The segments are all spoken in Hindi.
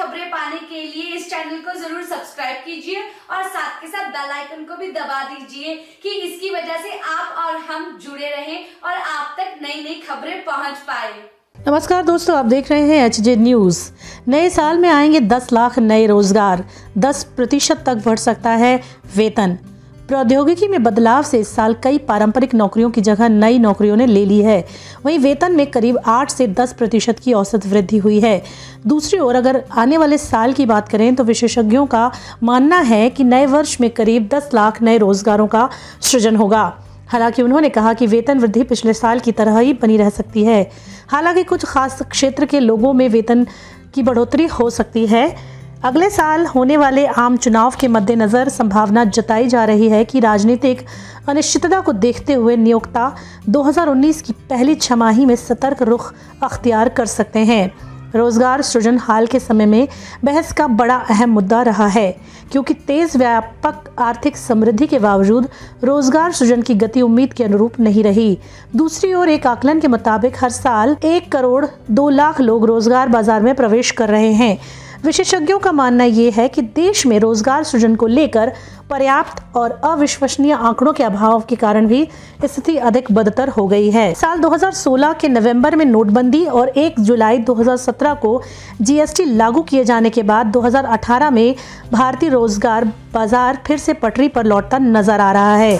खबरें पाने के लिए इस चैनल को ज़रूर सब्सक्राइब कीजिए और साथ के साथ बेल आइकन को भी दबा दीजिए कि इसकी वजह से आप और हम जुड़े रहें और आप तक नई नई खबरें पहुँच पाए। नमस्कार दोस्तों, आप देख रहे हैं एच न्यूज़ नए साल में आएँगे 10 लाख नए रोज़गार। 10 प्रतिशत तक बढ़ सकता है वेतन। प्रौद्योगिकी में बदलाव से इस साल कई पारंपरिक नौकरियों की जगह नई नौकरियों ने ले ली है। वहीं वेतन में करीब 8 से 10 प्रतिशत की औसत वृद्धि हुई है। दूसरी ओर अगर आने वाले साल की बात करें तो विशेषज्ञों का मानना है कि नए वर्ष में करीब 10 लाख नए रोजगारों का सृजन होगा। हालाँकि उन्होंने कहा कि वेतन वृद्धि पिछले साल की तरह ही बनी रह सकती है। हालाँकि कुछ खास क्षेत्र के लोगों में वेतन की बढ़ोतरी हो सकती है। अगले साल होने वाले आम चुनाव के मद्देनज़र संभावना जताई जा रही है कि राजनीतिक अनिश्चितता को देखते हुए नियोक्ता 2019 की पहली छमाही में सतर्क रुख अख्तियार कर सकते हैं। रोज़गार सृजन हाल के समय में बहस का बड़ा अहम मुद्दा रहा है, क्योंकि तेज व्यापक आर्थिक समृद्धि के बावजूद रोज़गार सृजन की गति उम्मीद के अनुरूप नहीं रही। दूसरी ओर एक आकलन के मुताबिक हर साल एक करोड़ दो लाख लोग रोज़गार बाज़ार में प्रवेश कर रहे हैं। विशेषज्ञों का मानना यह है कि देश में रोज़गार सृजन को लेकर पर्याप्त और अविश्वसनीय आंकड़ों के अभाव के कारण भी स्थिति अधिक बदतर हो गई है। साल 2016 के नवंबर में नोटबंदी और 1 जुलाई 2017 को जीएसटी लागू किए जाने के बाद 2018 में भारतीय रोज़गार बाज़ार फिर से पटरी पर लौटता नज़र आ रहा है।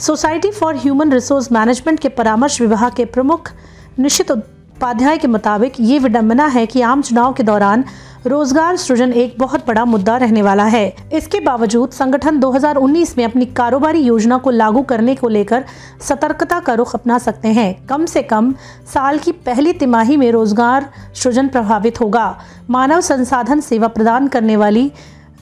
Society for human resource management के परामर्श विभाग के प्रमुख निश्चित उपाध्याय के मुताबिक ये विडंबना है कि आम चुनाव के दौरान रोज़गार सृजन एक बहुत बड़ा मुद्दा रहने वाला है। इसके बावजूद संगठन 2019 में अपनी कारोबारी योजना को लागू करने को लेकर सतर्कता का रुख अपना सकते हैं। कम से कम साल की पहली तिमाही में रोज़गार सृजन प्रभावित होगा। मानव संसाधन सेवा प्रदान करने वाली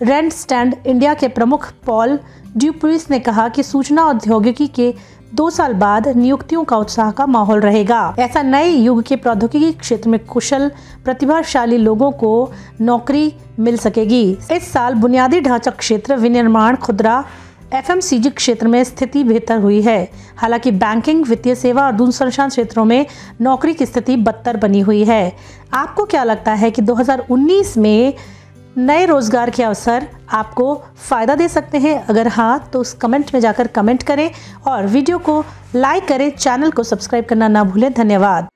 रेंट स्टैंड इंडिया के प्रमुख पॉल ड्यूप्रिस ने कहा कि सूचना औद्योगिकी के दो साल बाद नियुक्तियों का उत्साह का माहौल रहेगा। ऐसा नए युग के प्रौद्योगिकी क्षेत्र में कुशल, प्रतिभाशाली लोगों को नौकरी मिल सकेगी। इस साल बुनियादी ढांचा क्षेत्र विनिर्माण खुदरा एफएमसीजी क्षेत्र में स्थिति बेहतर हुई है। हालाँकि बैंकिंग, वित्तीय सेवा और दूरसंचार क्षेत्रों में नौकरी की स्थिति बदतर बनी हुई है। आपको क्या लगता है कि 2019 में नए रोज़गार के अवसर आपको फ़ायदा दे सकते हैं। अगर हाँ तो उस कमेंट में जाकर कमेंट करें और वीडियो को लाइक करें चैनल को सब्सक्राइब करना ना भूलें। धन्यवाद।